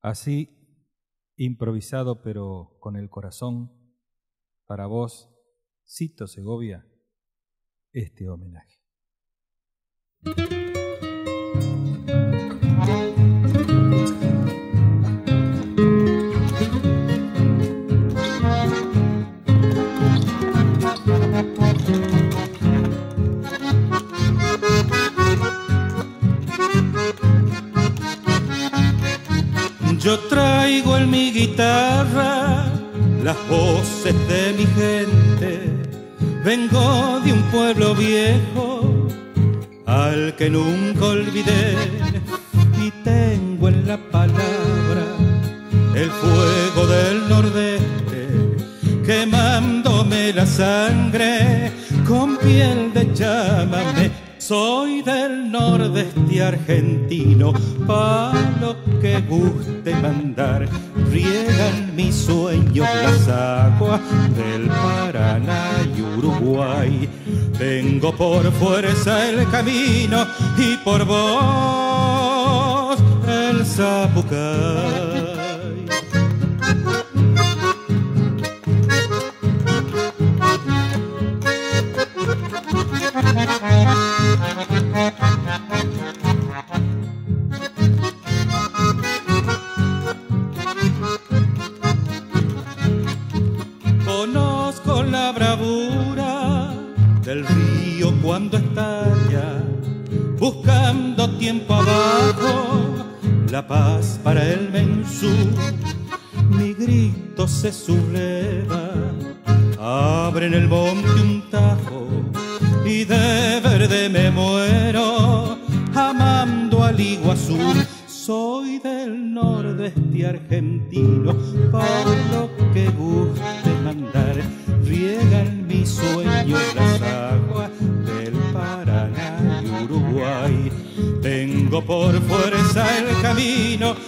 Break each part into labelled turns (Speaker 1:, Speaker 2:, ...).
Speaker 1: Así, improvisado pero con el corazón, para vos, Cito Segovia, este homenaje.
Speaker 2: Yo traigo en mi guitarra las voces de mi gente. Vengo de un pueblo viejo al que nunca olvidé y tengo en la palabra el fuego del nordeste quemándome la sangre con piel de llámame soy del nordeste argentino, pa' lo que guste mandar. Riegan mis sueños las aguas del Paraná y Uruguay. Tengo por fuerza el camino y por vos el zapucay.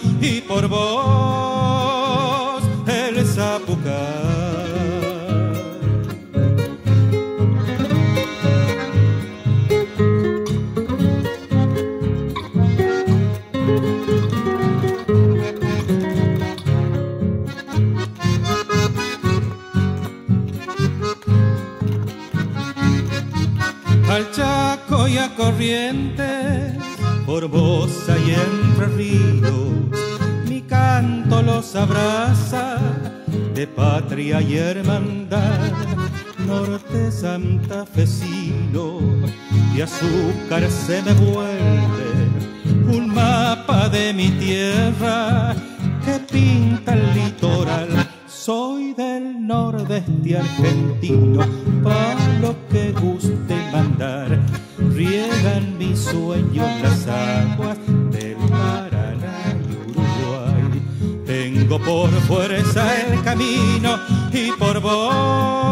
Speaker 2: Camino se me vuelve un mapa de mi tierra que pinta el litoral. Soy del nordeste argentino, para lo que guste mandar, riegan mis sueños las aguas del Paraná y Uruguay. Tengo por fuerza el camino y por vos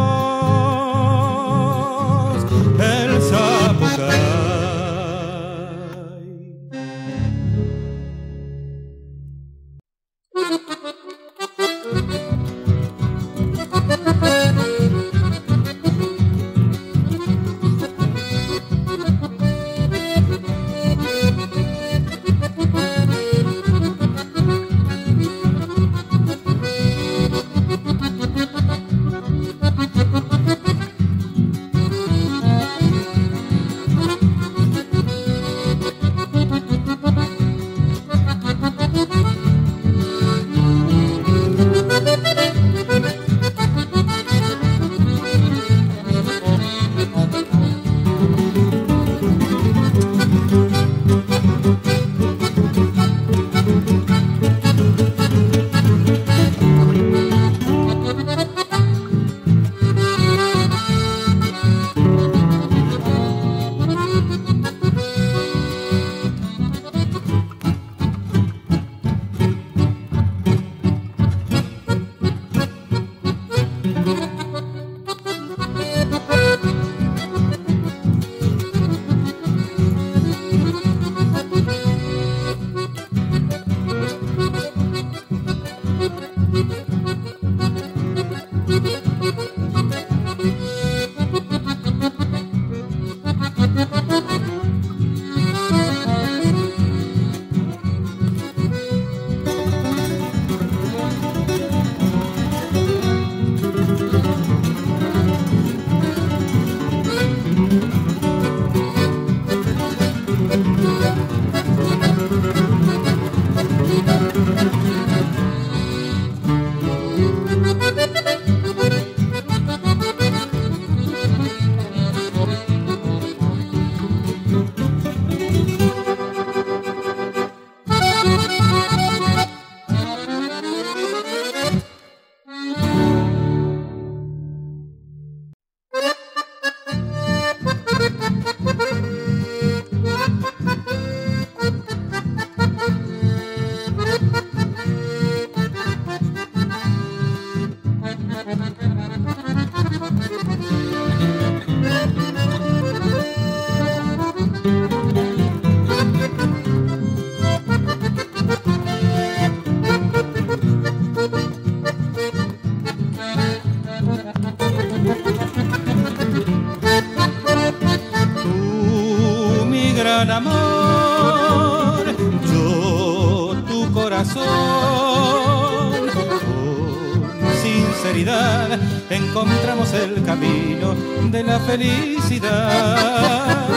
Speaker 2: felicidad.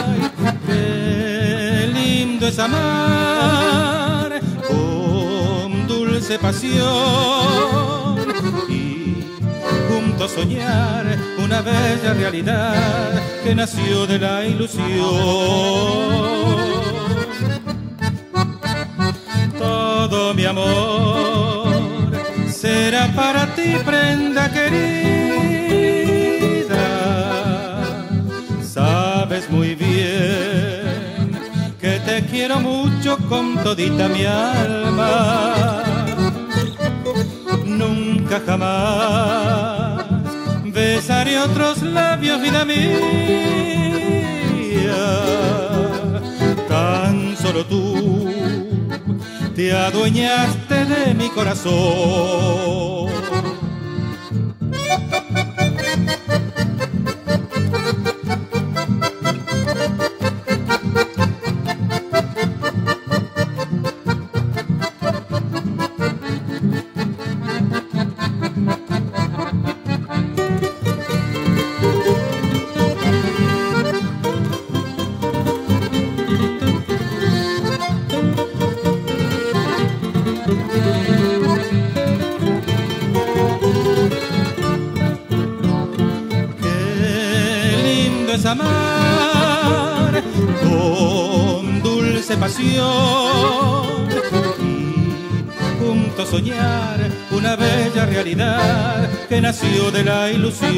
Speaker 2: Qué lindo es amar con dulce pasión y juntos soñar una bella realidad que nació de la ilusión. todo mi amor será para ti prenda querida. Quiero mucho con todita mi alma. Nunca jamás besaré otros labios, vida mía. Tan solo tú te adueñaste de mi corazón. Nació de la ilusión.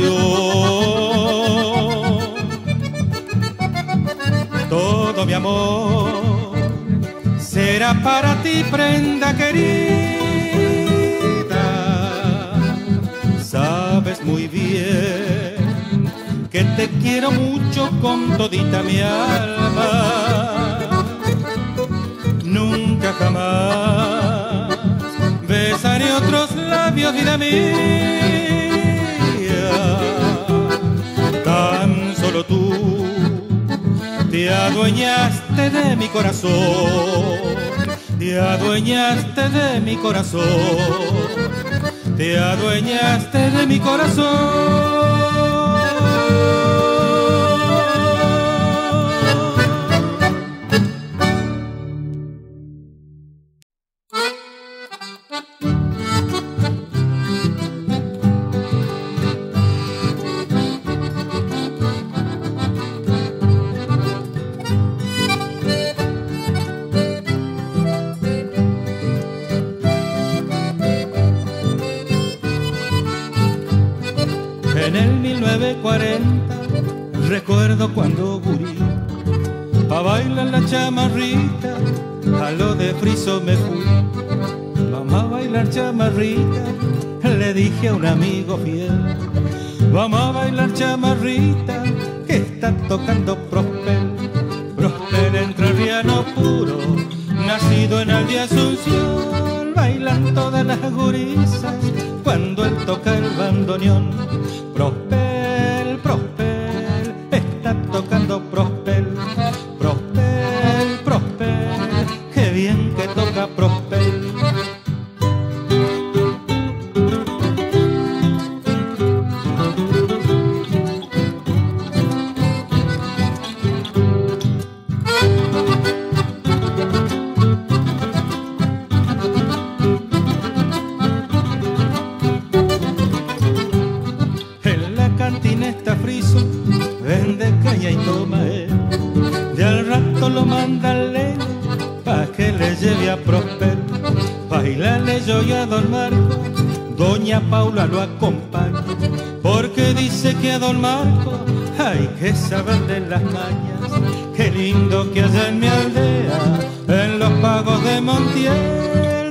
Speaker 2: Todo mi amor será para ti prenda querida. Sabes muy bien que te quiero mucho con todita mi alma. Nunca jamás besaré otros labios, vida mía. Tú. Te adueñaste de mi corazón, te adueñaste de mi corazón, te adueñaste de mi corazón. Un amigo fiel. Vamos a bailar chamarrita, que está tocando Prosper. Prosper entrerriano puro, nacido en Alde Asunción. Bailan todas las gurisas cuando él toca el bandoneón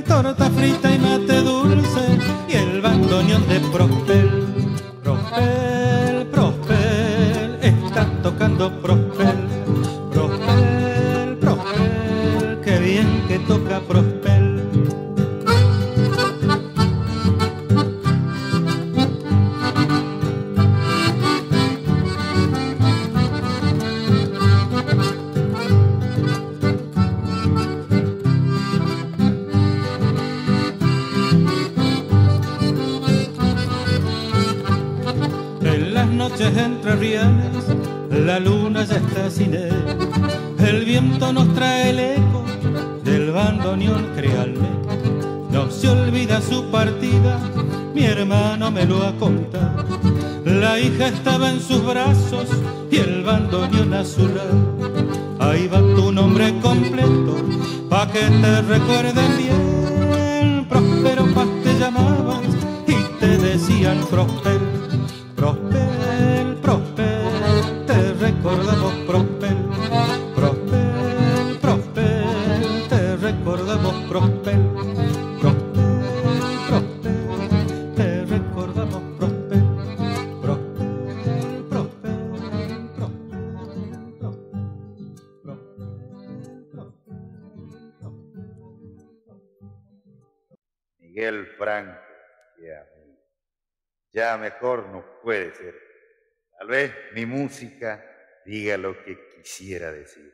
Speaker 2: Torta frita y mate dulce, y el bandoneón de Prosper. Prospel, Prospel, está tocando Prospel, Prospel,
Speaker 3: ya
Speaker 2: mejor no puede ser. Tal vez mi música diga lo que quisiera decir.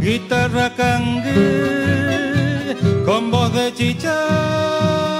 Speaker 2: Guitarra cangue con voz de chicharra.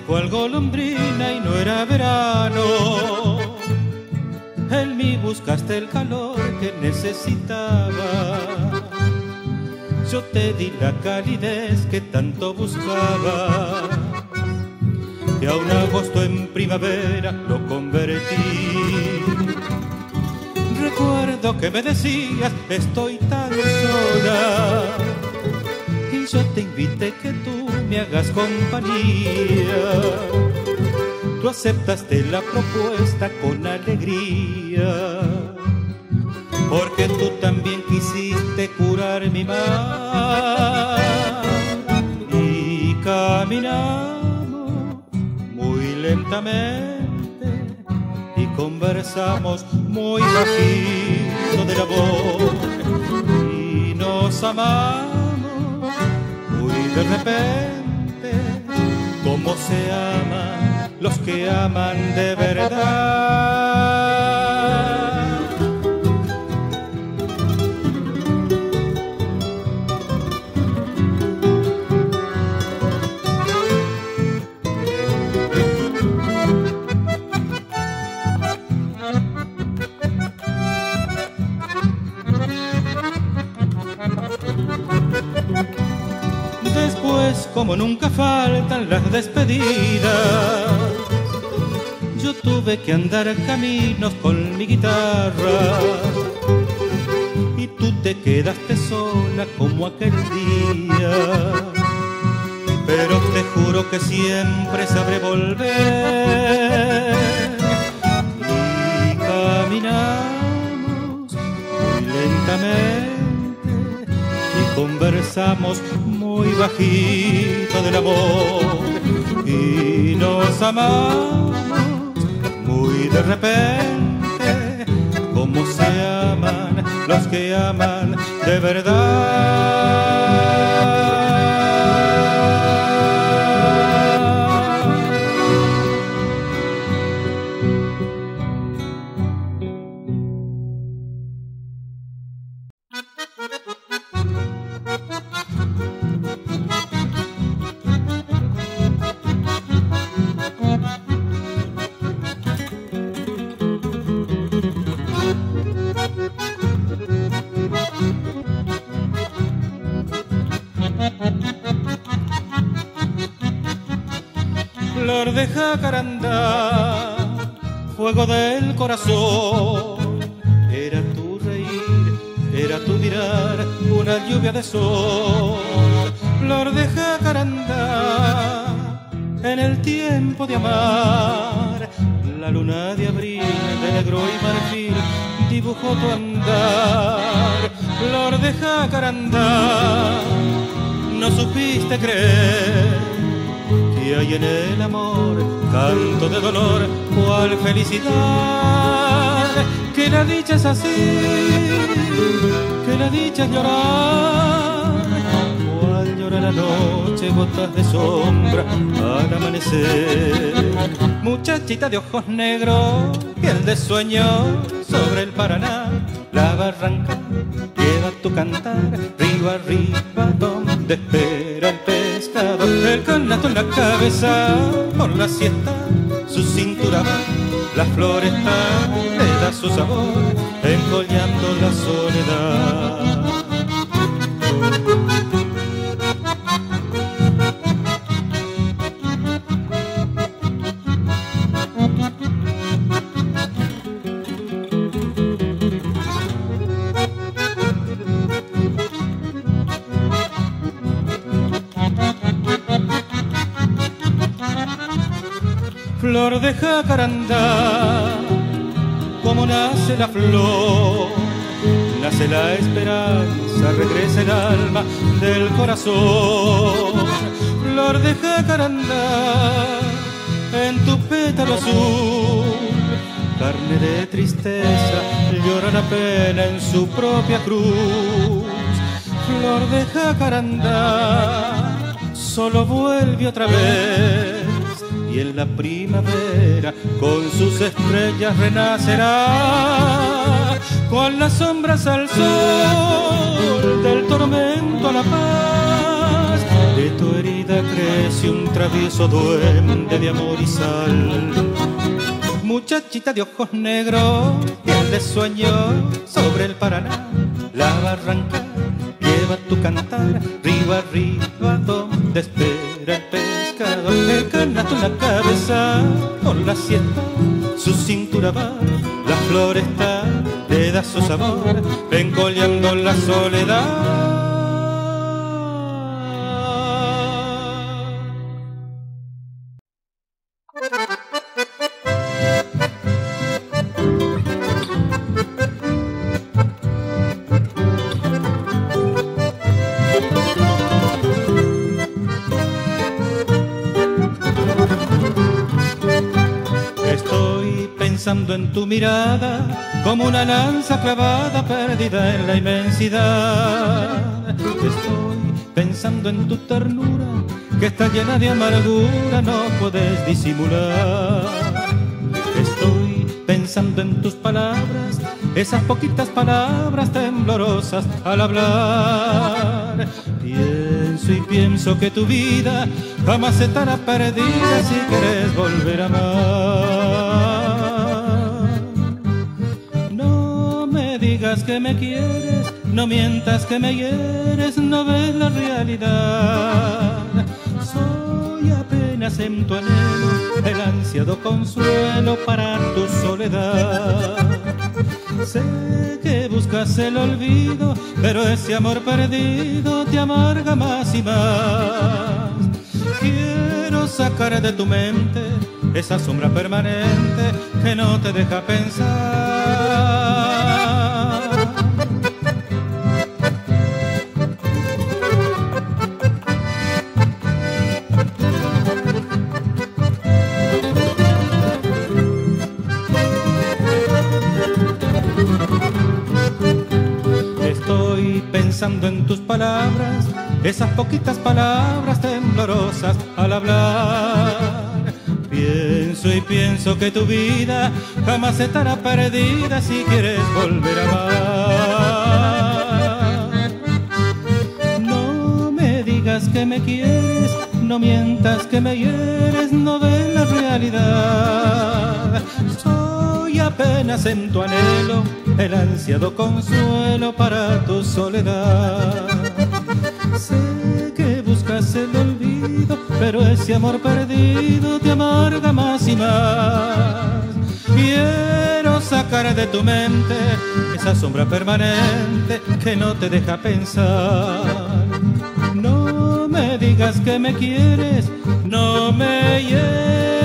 Speaker 2: Cual golondrina y no era verano. En mí buscaste el calor que necesitaba. Yo te di la calidez que tanto buscaba. Y a un agosto en primavera lo convertí. Recuerdo que me decías, estoy tan sola. Y yo te invité que me hagas compañía. Tú aceptaste la propuesta con alegría, porque tú también quisiste curar mi mal. Y caminamos muy lentamente y conversamos muy bajito de la voz y nos amamos muy de repente como se ama los que aman de verdad. Después, como nunca, faltan las despedidas. Yo tuve que andar caminos con mi guitarra y tú te quedaste sola como aquel día. Pero te juro que siempre sabré volver y caminamos muy lentamente y conversamos muy bajito del amor y nos amamos muy de repente como se aman los que aman de verdad. Jacarandá, fuego del corazón, era tu reír, era tu mirar, una lluvia de sol. Flor de jacarandá, en el tiempo de amar, la luna de abril de negro y marfil dibujó tu andar. Flor de jacarandá, no supiste creer que hay en el amor canto de dolor, cual felicidad, que la dicha es así, que la dicha es llorar, cual llora la noche, gotas de sombra al amanecer. Muchachita de ojos negros, piel de sueño sobre el Paraná, la barranca lleva tu cantar, río arriba donde espera el canasto en la cabeza por la siesta, su cintura va, la floresta le da su sabor, encollando la soledad. Flor de jacarandá, como nace la flor, nace la esperanza, regresa el alma del corazón. Flor de jacarandá, en tu pétalo azul, carne de tristeza, llora la pena en su propia cruz. Flor de jacarandá, solo vuelve otra vez y en la primavera con sus estrellas renacerá, con las sombras al sol, del tormento a la paz, de tu herida crece un travieso duende de amor y sal. Muchachita de ojos negros, piel de sueño sobre el Paraná, la barranca lleva tu cantar, río arriba donde espera el pescado, el canasto en la cabeza con la siesta, su cintura va, la floresta le da su sabor, encollando la soledad. Tu mirada como una lanza clavada perdida en la inmensidad. Estoy pensando en tu ternura que está llena de amargura, no puedes disimular. Estoy pensando en tus palabras, esas poquitas palabras temblorosas al hablar. Pienso y pienso que tu vida jamás estará perdida si quieres volver a amar. Digas que me quieres, no mientas que me hieres, no ves la realidad. apenas en tu anhelo el ansiado consuelo para tu soledad. Sé que buscas el olvido, pero ese amor perdido te amarga más y más. Quiero sacar de tu mente esa sombra permanente que no te deja pensar. En tus palabras, esas poquitas palabras temblorosas al hablar. Pienso y pienso que tu vida jamás estará perdida si quieres volver a amar. No me digas que me quieres, no mientas que me hieres, no ves la realidad. Soy apenas en tu anhelo el ansiado consuelo para tu soledad. Sé que buscas el olvido, pero ese amor perdido te amarga más y más. Quiero sacar de tu mente esa sombra permanente que no te deja pensar. No me digas que me quieres, no me están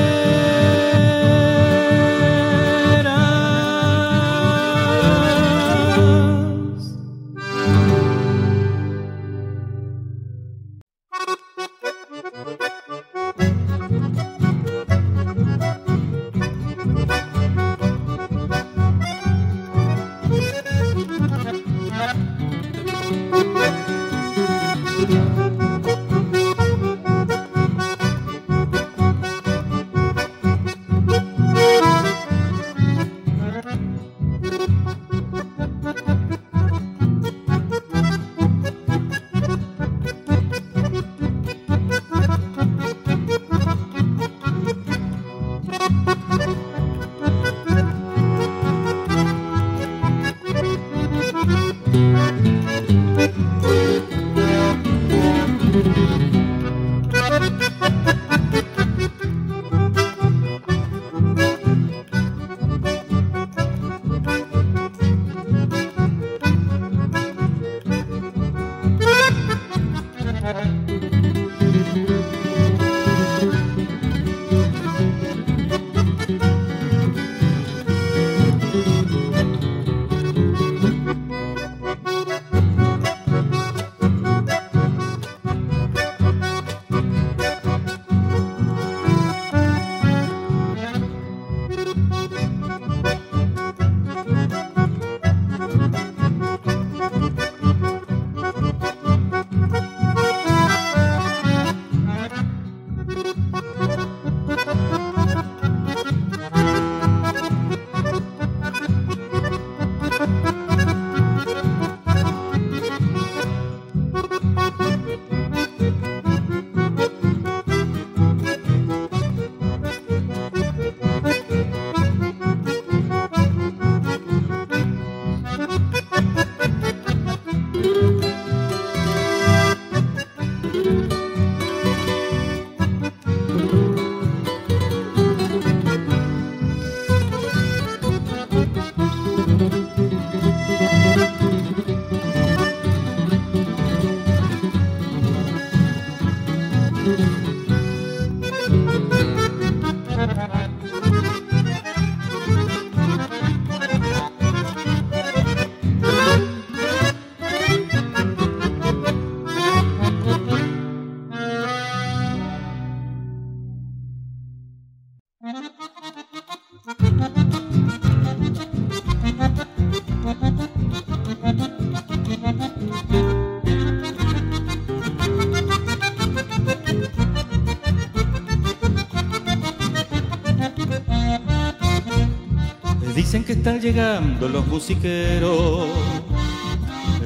Speaker 2: los musiqueros.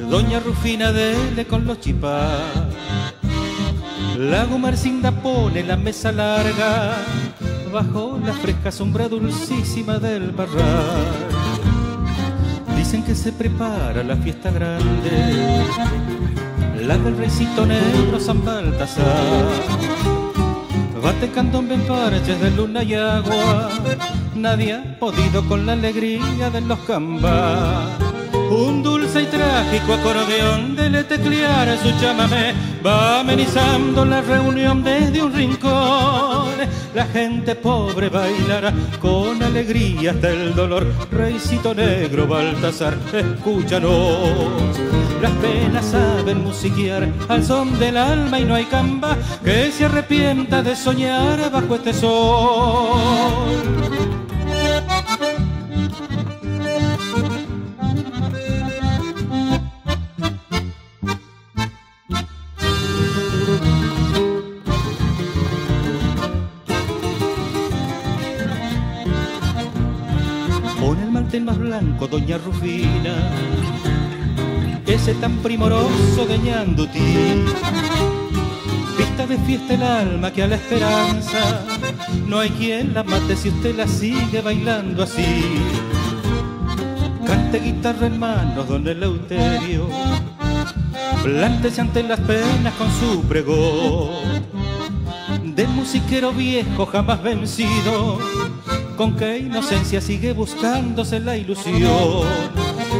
Speaker 2: Doña Rufina dele con los chipás. La Gumarcinda pone la mesa larga bajo la fresca sombra dulcísima del barral. Dicen que se prepara la fiesta grande, la del reycito negro San Baltasar. Bate candombe en parches de luna y agua. Nadie ha podido con la alegría de los cambas. Un dulce y trágico acordeón de teclear su chamamé va amenizando la reunión desde un rincón. La gente pobre bailará con alegría hasta el dolor. Reycito negro, Baltasar, escúchanos. Las penas saben musiquear al son del alma y no hay camba que se arrepienta de soñar bajo este sol. Blanco, doña Rufina, ese tan primoroso ti Vista de fiesta el alma que a la esperanza, no hay quien la mate si usted la sigue bailando así. Cante guitarra en manos, don Eleuterio, plántese ante las penas con su pregón. De musiquero viejo jamás vencido, con qué inocencia sigue buscándose la ilusión.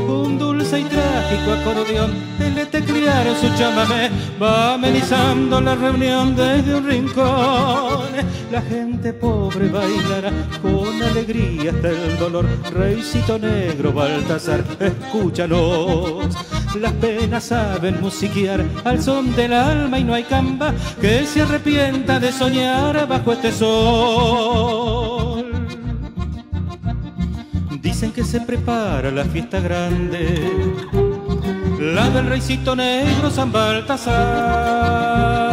Speaker 2: Un dulce y trágico acordeón, el teclear su chamamé va amenizando la reunión desde un rincón. La gente pobre bailará con alegría hasta el dolor. Reycito negro, Baltasar, escúchanos. Las penas saben musiquear al son del alma y no hay camba que se arrepienta de soñar bajo este sol. Dicen que se prepara la fiesta grande, la del reycito negro San Baltasar.